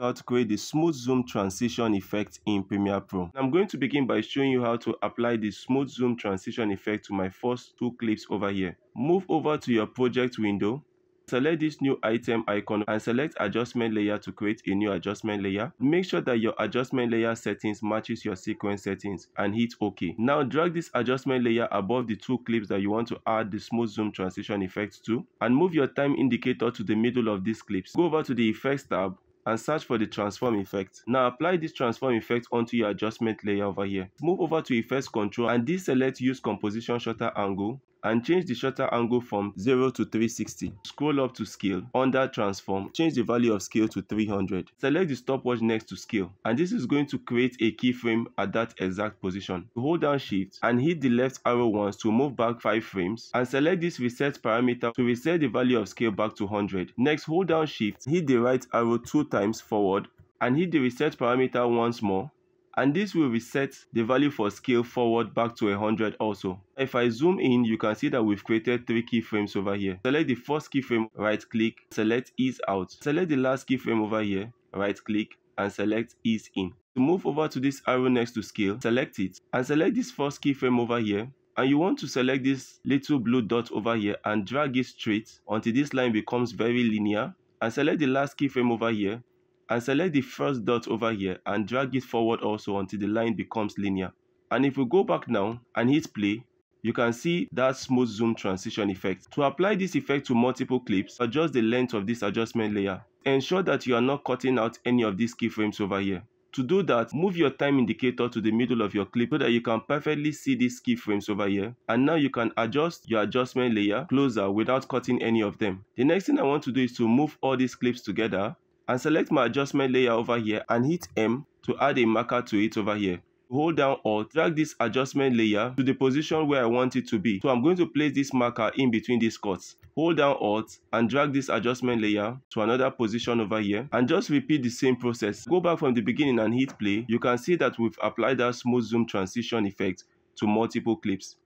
how to create the smooth zoom transition effect in Premiere Pro. I'm going to begin by showing you how to apply the smooth zoom transition effect to my first two clips over here. Move over to your project window Select this new item icon and select adjustment layer to create a new adjustment layer. Make sure that your adjustment layer settings matches your sequence settings and hit OK. Now drag this adjustment layer above the two clips that you want to add the smooth zoom transition effect to and move your time indicator to the middle of these clips. Go over to the effects tab and search for the transform effect. Now apply this transform effect onto your adjustment layer over here. Move over to effects control and deselect use composition shutter angle and change the shutter angle from 0 to 360. Scroll up to scale. Under transform, change the value of scale to 300. Select the stopwatch next to scale and this is going to create a keyframe at that exact position. Hold down shift and hit the left arrow once to move back 5 frames and select this reset parameter to reset the value of scale back to 100. Next hold down shift, hit the right arrow two times forward and hit the reset parameter once more and this will reset the value for scale forward back to 100 also. If I zoom in, you can see that we've created three keyframes over here. Select the first keyframe, right click, select ease out. Select the last keyframe over here, right click and select ease in. To move over to this arrow next to scale, select it and select this first keyframe over here and you want to select this little blue dot over here and drag it straight until this line becomes very linear and select the last keyframe over here and select the first dot over here and drag it forward also until the line becomes linear. And if we go back now and hit play, you can see that smooth zoom transition effect. To apply this effect to multiple clips, adjust the length of this adjustment layer. Ensure that you are not cutting out any of these keyframes over here. To do that, move your time indicator to the middle of your clip so that you can perfectly see these keyframes over here. And now you can adjust your adjustment layer closer without cutting any of them. The next thing I want to do is to move all these clips together and select my adjustment layer over here and hit M to add a marker to it over here. Hold down or drag this adjustment layer to the position where I want it to be. So I'm going to place this marker in between these cuts. Hold down Alt and drag this adjustment layer to another position over here and just repeat the same process. Go back from the beginning and hit play. You can see that we've applied that smooth zoom transition effect to multiple clips.